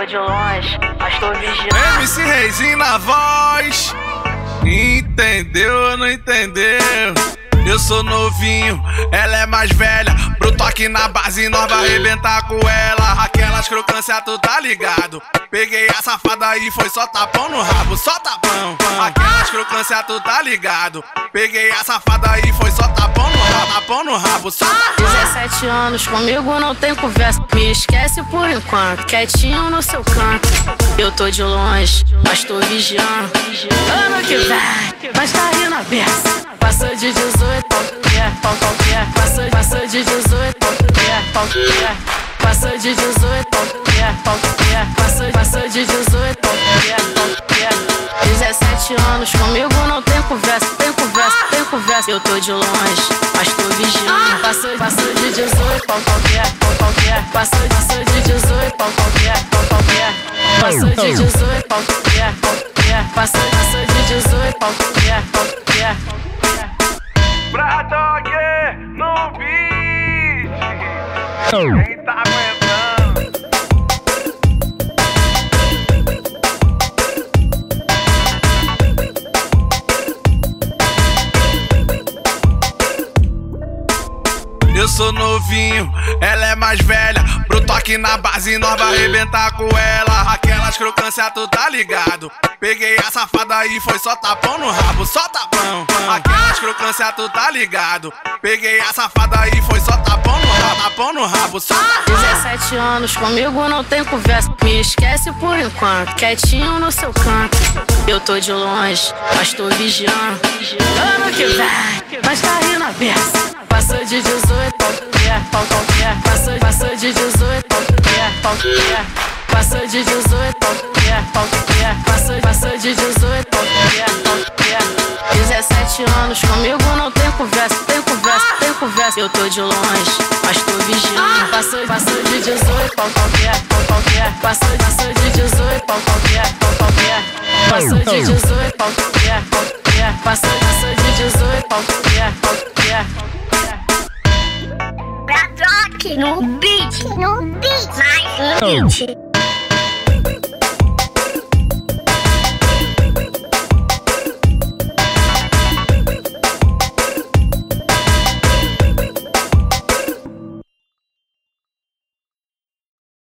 tô de longe, mas tô vigiando. MC Reizinho na voz. Entendeu ou não entendeu? Sou novinho, ela é mais velha. Pro toque na base, nós vai arrebentar com ela. Aquelas crocância, tu tá ligado? Peguei a safada e foi só tapão no rabo, só tapão. Aquelas crocância, tu tá ligado? Peguei a safada e foi só tapão no rabo, tapão no rabo, só tapão. 17 anos, comigo não tem conversa. Me esquece por enquanto, quietinho no seu canto. Eu tô de longe, mas tô vigiando. Ano que vem, mas tá aí na beça. Passou de 18, pau que é, pau pau é. Passou, passou de 18, pau que é, pau é. Passou de 18, pau que é, pau é. Passou, passou de 18, pau que é, pau é. 17 anos, comigo não tem conversa, tem conversa, tem conversa. Eu tô de longe, mas tô vigiando. Passou, passou de 18, pau pau é, pau pau é. Passou, passou de 18, pau pau é, pau pau é. Passou de 18, pau que é, pau é. Passou, passou de 18, pau que é, pau que é. Pra dog no beat. Quem tá aguentando? Eu sou novinho, ela é mais velha. Pro toque na base, nós vai arrebentar com ela. Aquelas crocância, tu tá ligado? Peguei a safada e foi só tapão no rabo, só tapão. Aquelas crocância, tu tá ligado? Peguei a safada e foi só tapão no rabo, tapão no rabo, só tapão. 17 anos, comigo não tem conversa. Me esquece por enquanto, quietinho no seu canto. Eu tô de longe, mas tô vigiando. Ano que vem, mas tá aí na beça. Passou de 18, pau que é, pau pau que é. Passou, passou de 18, pau que é, é. Passou de 18, pau que 17 anos, comigo não tem conversa, tem conversa, tem conversa. Eu tô de longe, mas tô vigiando. Passou, passou de 18, pau pau que é, pau pau que é. Passou, passou de 18, pau pau que é, pau pau que é. Passou de 18, pau que é, pau que é. Passou, passou de 18, pau que é, pau toque no beat, no beat, mais beat.